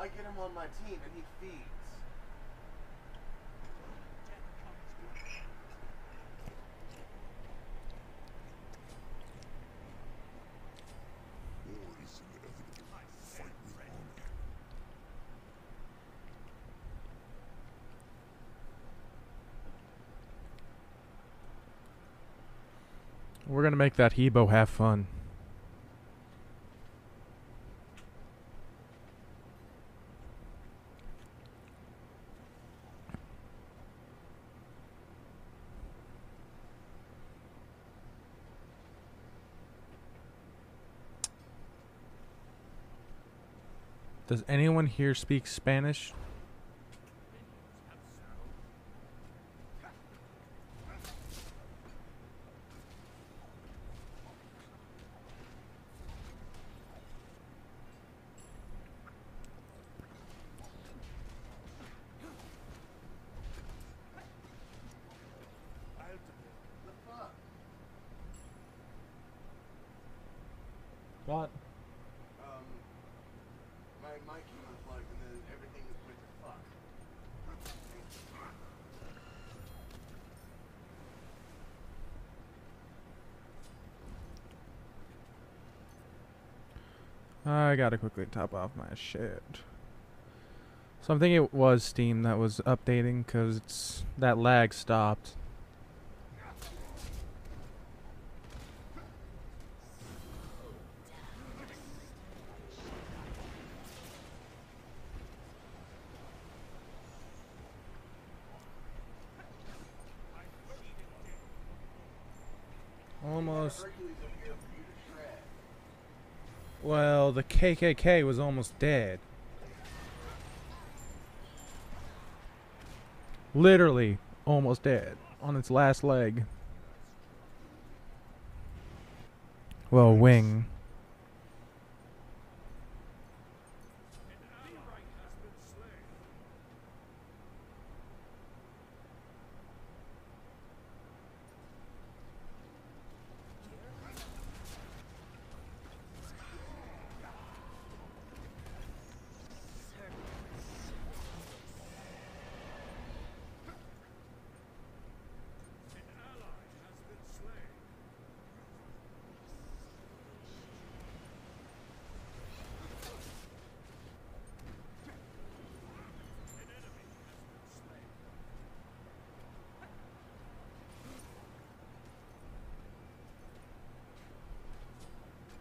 I get him on my team and he feeds. War is inevitable. Fight with honor. We're gonna make that Hebo have fun. Does anyone here speak Spanish? What? Um, my mic came unplugged and then everything went to fuck. I gotta quickly top off my shit. So I'm thinking it was Steam that was updating because it's that lag stopped. Almost. Hercules over here for you to shred. Well, the KKK was almost dead. Literally almost dead on its last leg. Well, wing.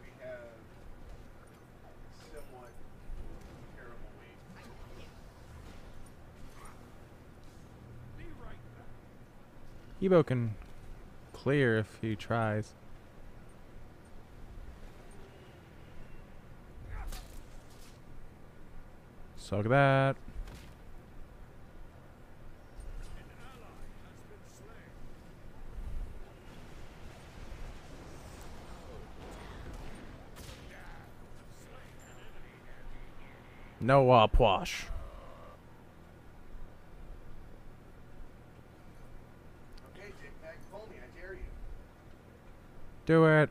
We have somewhat terrible week. Ebo can clear if he tries. Suck that. No uh, pwash. Okay, Dickbag, pull me, I dare you. Do it. And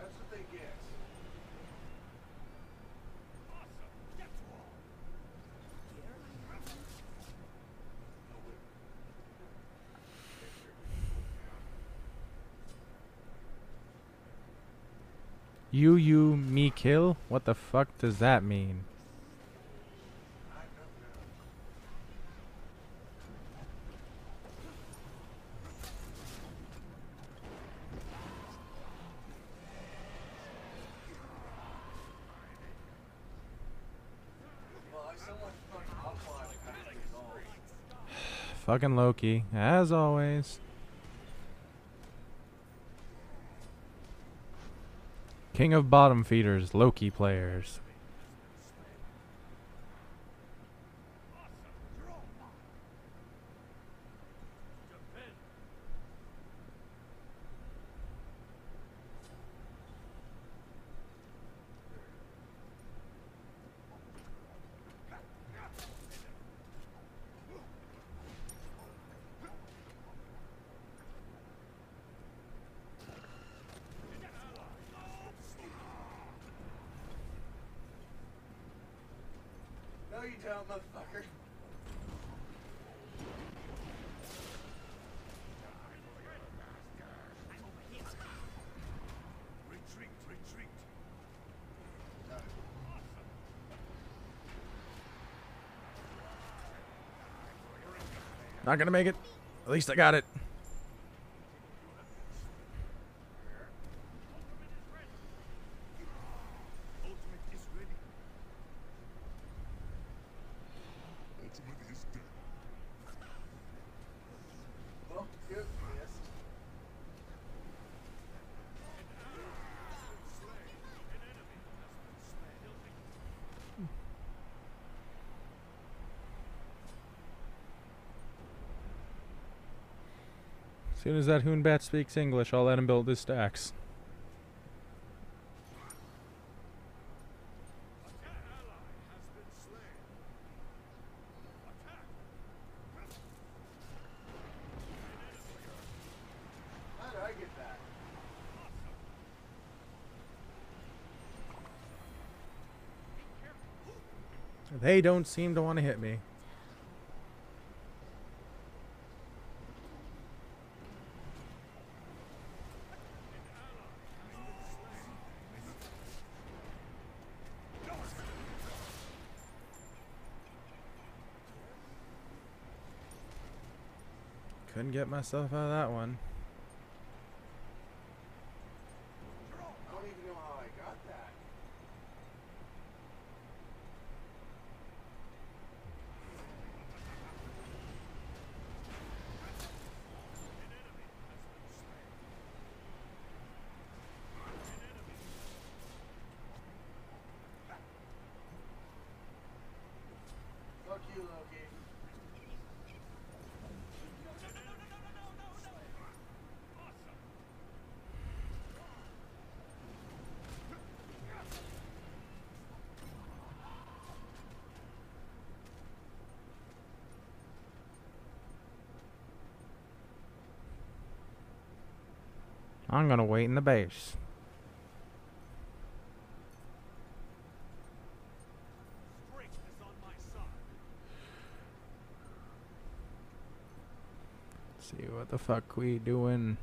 that's what they get. You, you, me kill? What the fuck does that mean? Fucking Loki, as always. King of bottom feeders, Loki players. You don't, motherfucker. Not gonna make it. At least I got it. Ultimate is ready. Ultimate is dead. Well, good. Missed. As soon as that Hoonbat speaks English, I'll let him build his stacks. They don't seem to want to hit me. Couldn't get myself out of that one. I don't even know how I got that. Fuck you, Loki. I'm gonna wait in the base. Side. See what the fuck we doing.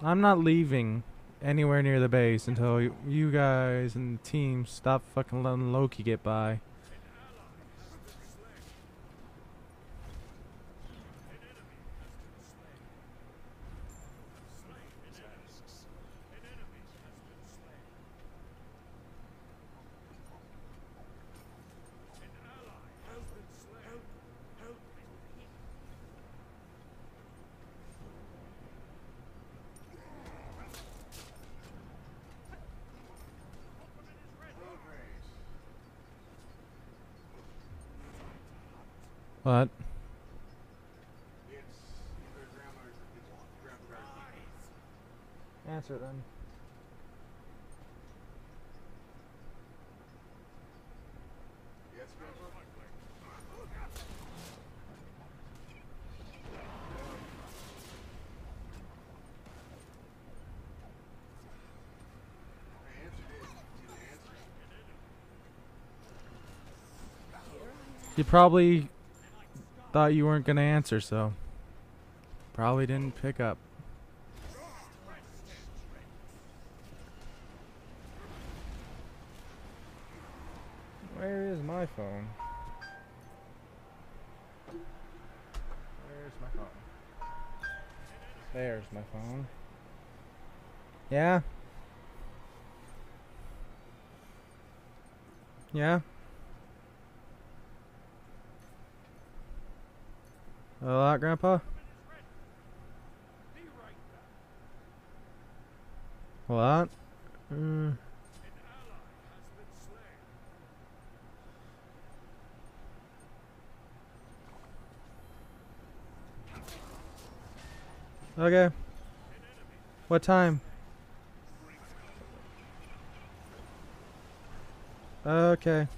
I'm not leaving anywhere near the base until you guys and the team stop fucking letting Loki get by. What? It's either grandma or it's grandpa. Answer then. Yes, grandpa? I answered it. You didn't answer it. You probably thought you weren't gonna answer, so probably didn't pick up. Where is my phone? Where's my phone? There's my phone. Yeah? Yeah? A lot, Grandpa? Be right back. A lot? Mm, okay. What time? Okay.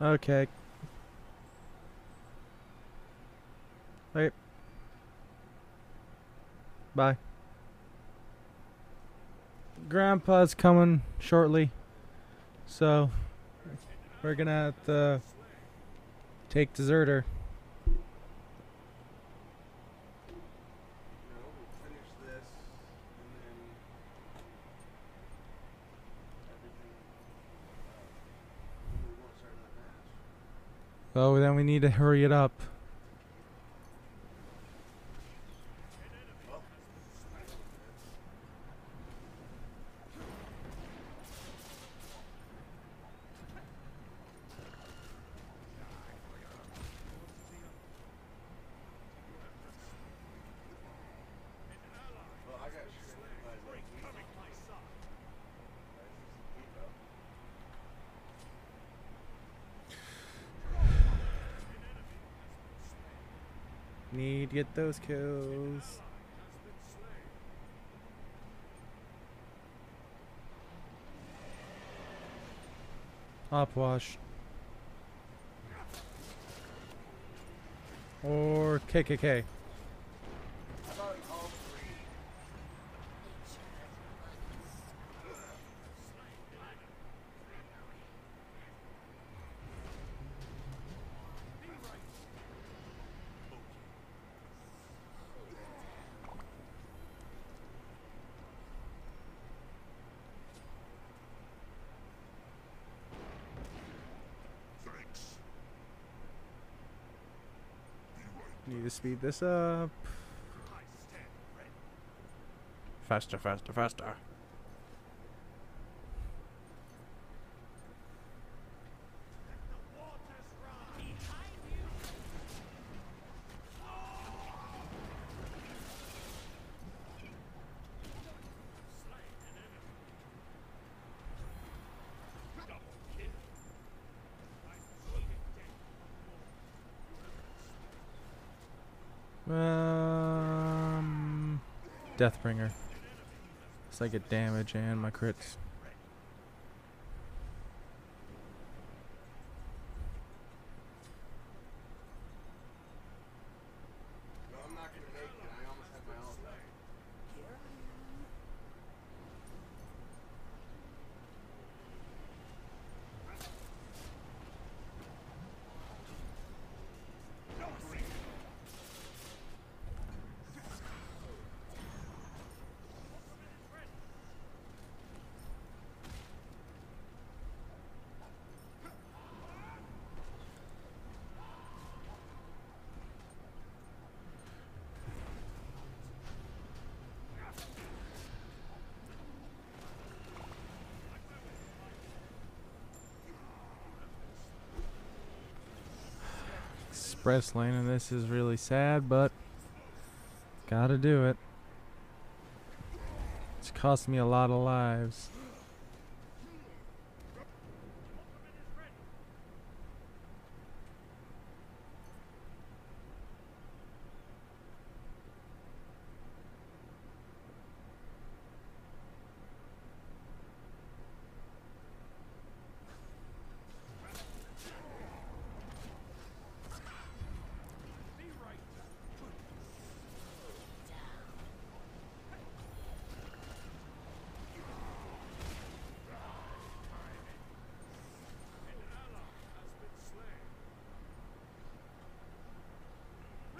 Okay. Wait. Bye. Grandpa's coming shortly. So we're gonna have to take deserter. You know, we'll finish this and then everything. Uh, we won't start that match. So then we need to hurry it up. Well, well, I got shit by like we Coming my side. Need to get those kills. Has been. Opwash. Or KKK. Need to speed this up. Faster, faster, faster. Let the waters rise. Behind you. Slain an enemy. Double kill. I'm looking dead. Um, Deathbringer. So I get damage and my crits. No, I'm not gonna make it. I almost have my ult up. Express lane and this is really sad, but gotta do it. It's cost me a lot of lives.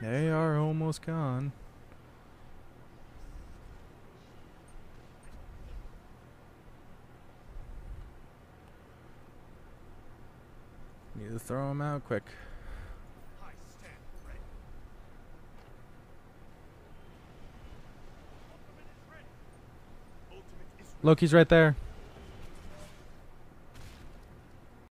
They are almost gone. Need to throw them out quick. Loki's right there.